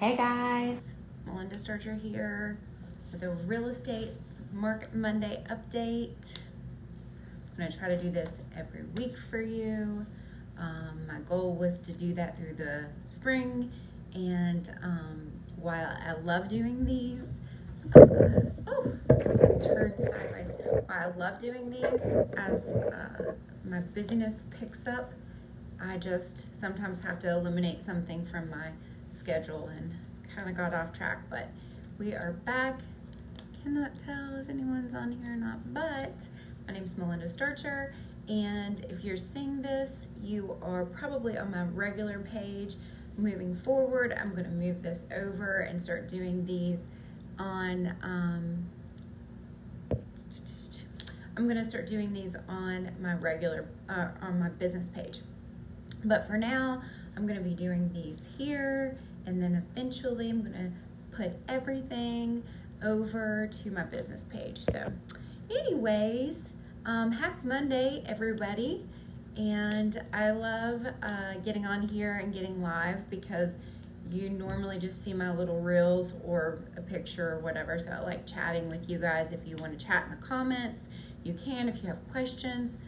Hey guys, Melinda Starcher here with a real estate market Monday update. I'm gonna try to do this every week for you. Um, my goal was to do that through the spring, and um, while I love doing these, uh, oh, turn sideways. While I love doing these, as uh, my busyness picks up, I just sometimes have to eliminate something from my schedule and kind of got off track, but we are back. Cannot tell if anyone's on here or not, but my name is Melinda Starcher, and if you're seeing this, you are probably on my regular page. Moving forward, I'm going to move this over and start doing these on. Um, I'm going to start doing these on my regular, uh, on my business page. But for now, I'm gonna be doing these here and then eventually I'm gonna put everything over to my business page. So anyways, um, happy Monday, everybody. And I love uh, getting on here and getting live because you normally just see my little reels or a picture or whatever. So I like chatting with you guys. If you want to chat in the comments, you can. If you have questions,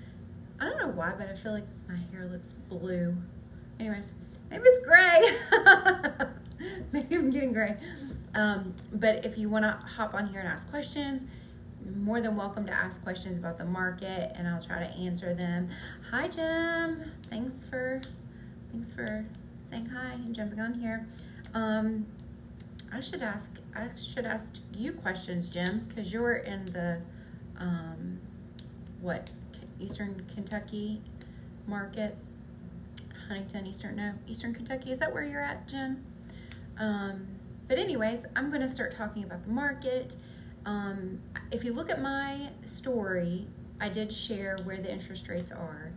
I don't know why, but I feel like my hair looks blue. Anyways, maybe it's gray. maybe I'm getting gray. Um, but if you want to hop on here and ask questions, more than welcome to ask questions about the market and I'll try to answer them. Hi Jim. Thanks for thanks for saying hi and jumping on here. Um, I should ask I should ask you questions, Jim, because you're in the um, what Eastern Kentucky market. Huntington, Eastern, no, Eastern Kentucky. Is that where you're at, Jim? Um, but anyways, I'm going to start talking about the market. Um, if you look at my story, I did share where the interest rates are.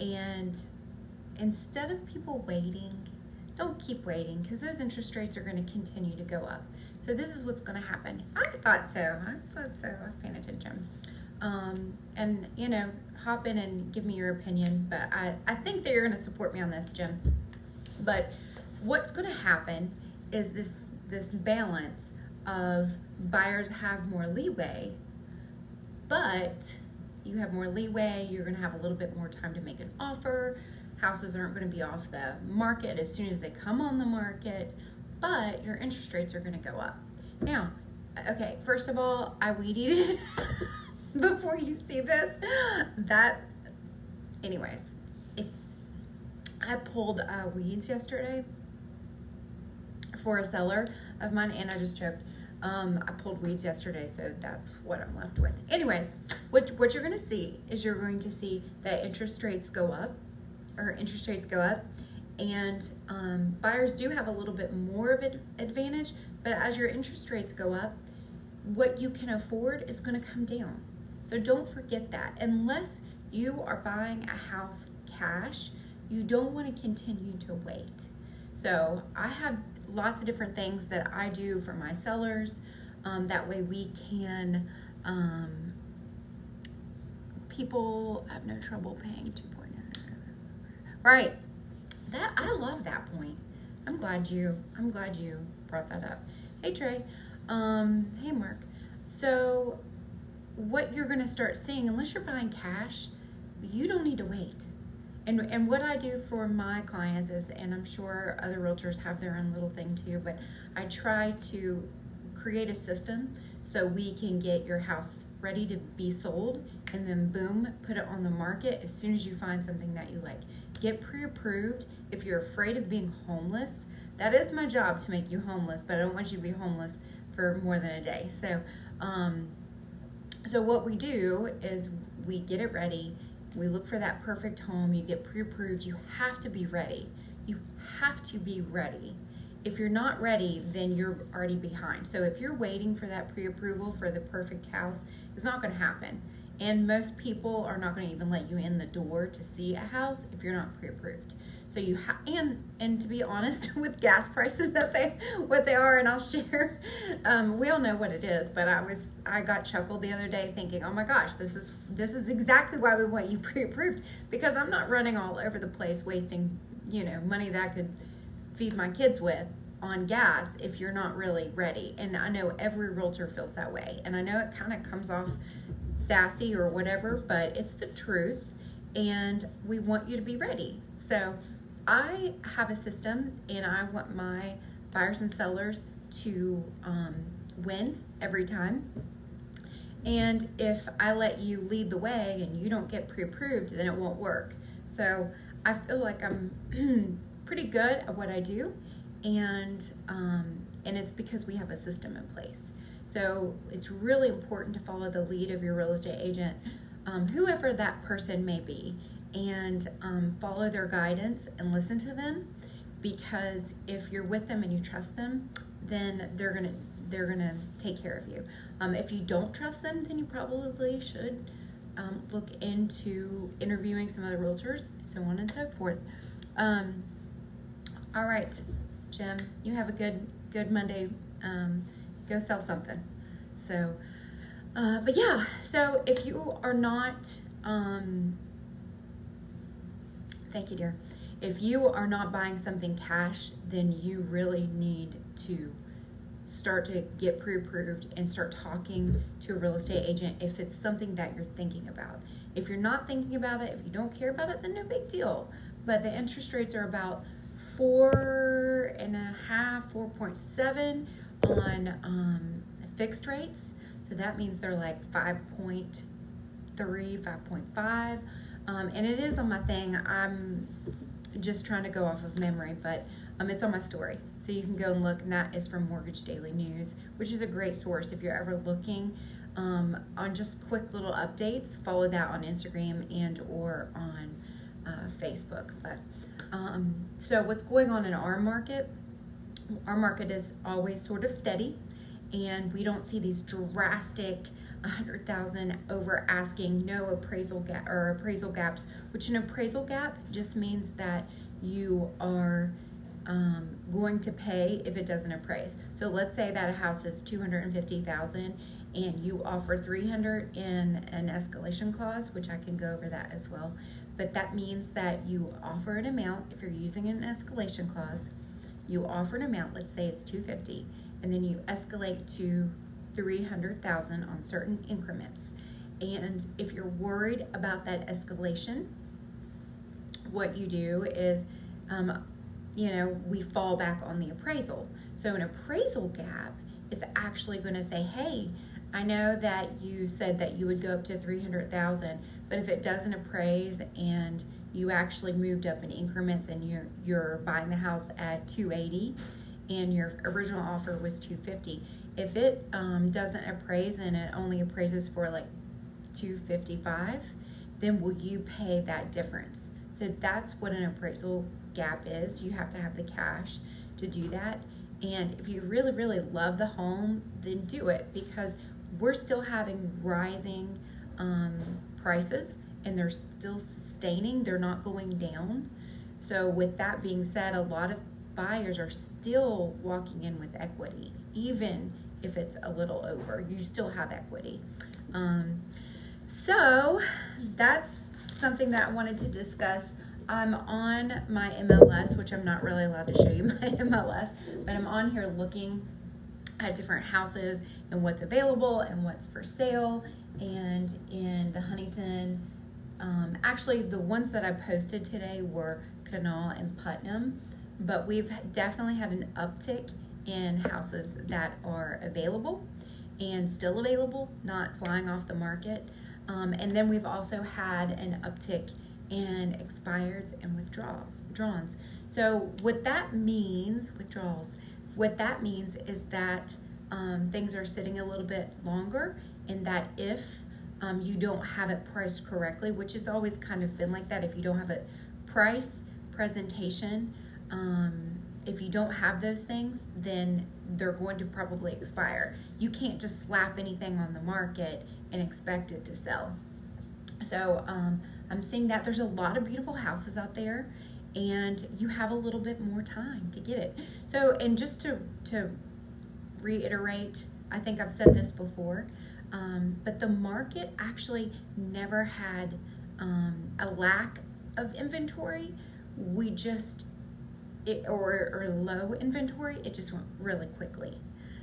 And instead of people waiting, don't keep waiting because those interest rates are going to continue to go up. So this is what's going to happen. I thought so. I thought so. I was paying attention. Um, and, you know, hop in and give me your opinion, but I, I think that you're going to support me on this, Jim. But what's going to happen is this this balance of buyers have more leeway, but you have more leeway, you're going to have a little bit more time to make an offer. Houses aren't going to be off the market as soon as they come on the market, but your interest rates are going to go up. Now, okay, first of all, I weed eated before you see this. That, anyways, if I pulled uh, weeds yesterday for a seller of mine, and I just choked. Um, I pulled weeds yesterday, so that's what I'm left with. Anyways, what, what you're gonna see is you're going to see that interest rates go up, or interest rates go up, and um, buyers do have a little bit more of an advantage, but as your interest rates go up, what you can afford is gonna come down. So don't forget that. Unless you are buying a house cash, you don't want to continue to wait. So I have lots of different things that I do for my sellers. Um, that way we can, um, people have no trouble paying 2.9. Right. That, I love that point. I'm glad you, I'm glad you brought that up. Hey Trey. Um, hey Mark. So what you're going to start seeing, unless you're buying cash, you don't need to wait. And, and what I do for my clients is, and I'm sure other realtors have their own little thing too, but I try to create a system so we can get your house ready to be sold and then boom, put it on the market as soon as you find something that you like. Get pre-approved. If you're afraid of being homeless, that is my job to make you homeless, but I don't want you to be homeless for more than a day. So, um, so what we do is we get it ready. We look for that perfect home. You get pre-approved. You have to be ready. You have to be ready. If you're not ready, then you're already behind. So if you're waiting for that pre-approval for the perfect house, it's not going to happen. And most people are not going to even let you in the door to see a house if you're not pre-approved. So you have, and and to be honest, with gas prices that they what they are, and I'll share. Um, we all know what it is, but I was I got chuckled the other day thinking, oh my gosh, this is this is exactly why we want you pre-approved because I'm not running all over the place wasting you know money that I could feed my kids with on gas if you're not really ready. And I know every realtor feels that way. And I know it kind of comes off sassy or whatever, but it's the truth. And we want you to be ready. So I have a system and I want my buyers and sellers to um, win every time. And if I let you lead the way and you don't get pre approved, then it won't work. So I feel like I'm pretty good at what I do, and um, and it's because we have a system in place. So it's really important to follow the lead of your real estate agent, um, whoever that person may be, and um, follow their guidance and listen to them. Because if you're with them and you trust them, then they're gonna they're gonna take care of you. Um, if you don't trust them, then you probably should um, look into interviewing some other realtors, so on and so forth. Um, all right, Jim, you have a good good Monday. Um, go sell something. So, uh, but yeah, so if you are not, um, thank you, dear. If you are not buying something cash, then you really need to start to get pre-approved and start talking to a real estate agent if it's something that you're thinking about. If you're not thinking about it, if you don't care about it, then no big deal. But the interest rates are about four and a half, 4.7 on um, fixed rates. So that means they're like 5.3, 5.5. Um, and it is on my thing. I'm just trying to go off of memory, but um, it's on my story. So you can go and look, and that is from Mortgage Daily News, which is a great source if you're ever looking um, on just quick little updates. Follow that on Instagram and or on uh, Facebook. But um, so what's going on in our market? Our market is always sort of steady, and we don't see these drastic 100,000 over asking no appraisal gap or appraisal gaps, which an appraisal gap just means that you are um, going to pay if it doesn't appraise. So let's say that a house is 250,000 and you offer 300 in an escalation clause, which I can go over that as well. But that means that you offer an amount if you're using an escalation clause, you offer an amount, let's say it's 250, and then you escalate to 300,000 on certain increments. And if you're worried about that escalation, what you do is um, you know, we fall back on the appraisal. So an appraisal gap is actually going to say, hey, I know that you said that you would go up to 300,000, but if it doesn't appraise and you actually moved up in increments and you're you're buying the house at 280 and your original offer was 250, if it um, doesn't appraise and it only appraises for like 255, then will you pay that difference? So that's what an appraisal gap is. You have to have the cash to do that. And if you really, really love the home, then do it because we're still having rising um, prices and they're still sustaining, they're not going down. So, with that being said, a lot of buyers are still walking in with equity, even if it's a little over, you still have equity. Um, so, that's something that I wanted to discuss I'm on my MLS, which I'm not really allowed to show you my MLS, but I'm on here looking at different houses and what's available and what's for sale. And in the Huntington, um, actually, the ones that I posted today were Kanawha and Putnam, but we've definitely had an uptick in houses that are available and still available, not flying off the market. Um, and then we've also had an uptick and expireds and withdrawals drawns so what that means withdrawals what that means is that um, things are sitting a little bit longer and that if um, you don't have it priced correctly which has always kind of been like that. If you don't have it price presentation um, if you don't have those things then they're going to probably expire. You can't just slap anything on the market and expect it to sell. So um, I'm seeing that there's a lot of beautiful houses out there and you have a little bit more time to get it. So, and just to, to reiterate, I think I've said this before, um, but the market actually never had um, a lack of inventory. We just it, or, or low inventory, it just went really quickly.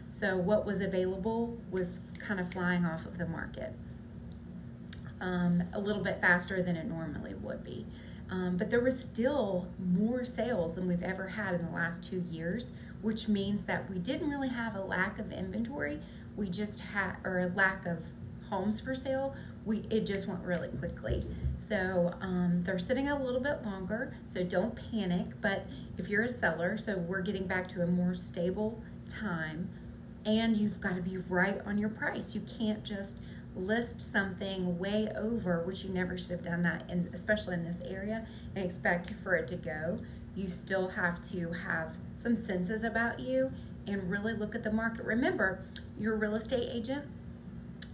So what was available was kind of flying off of the market um, a little bit faster than it normally would be. Um, but there was still more sales than we've ever had in the last two years, which means that we didn't really have a lack of inventory. We just had, or lack of homes for sale. We it just went really quickly. So um, they're sitting a little bit longer. So don't panic. But if you're a seller, so we're getting back to a more stable time, and you've got to be right on your price. You can't just list something way over, which you never should have done that, in, especially in this area, and expect for it to go. You still have to have some senses about you and really look at the market. Remember, your real estate agent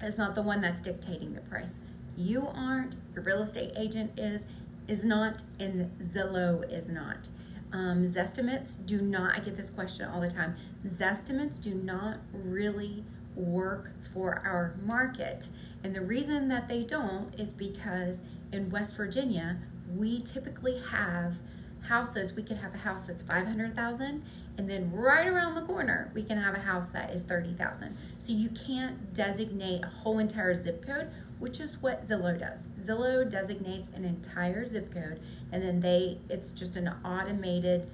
is not the one that's dictating the price. You aren't, your real estate agent is, is not, and Zillow is not. Um, Zestimates do not, I get this question all the time, Zestimates do not really work for our market. And the reason that they don't is because in West Virginia, we typically have houses, we could have a house that's 500,000 and then right around the corner, we can have a house that is 30,000. So you can't designate a whole entire zip code, which is what Zillow does. Zillow designates an entire zip code and then they, it's just an automated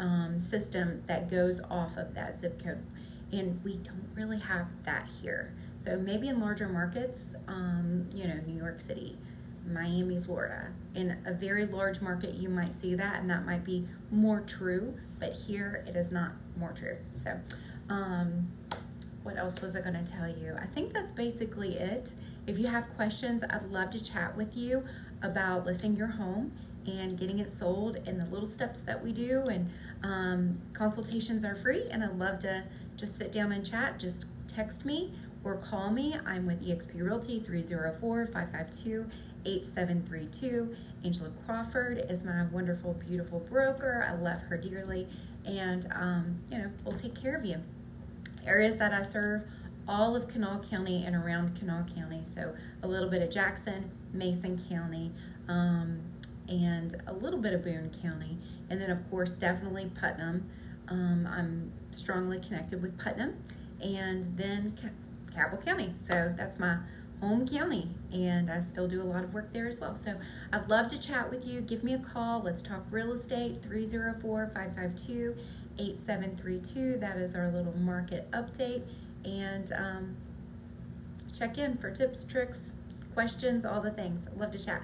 um, system that goes off of that zip code and we don't really have that here. So maybe in larger markets, um, you know, New York City, Miami, Florida, in a very large market, you might see that, and that might be more true. But here, it is not more true. So, um, what else was I going to tell you? I think that's basically it. If you have questions, I'd love to chat with you about listing your home and getting it sold and the little steps that we do. And um, consultations are free, and I'd love to just sit down and chat. Just text me or call me. I'm with eXp Realty 304 552 8732. Angela Crawford is my wonderful, beautiful broker. I love her dearly, and um, you know, we'll take care of you. Areas that I serve all of Kanawha County and around Kanawha County. So a little bit of Jackson, Mason County, um, and a little bit of Boone County. And then, of course, definitely Putnam. Um, I'm strongly connected with Putnam. And then Cabell County. So that's my home county and I still do a lot of work there as well. So I'd love to chat with you. Give me a call. Let's talk real estate 304-552-8732. That is our little market update and um, check in for tips, tricks, questions, all the things. I'd love to chat.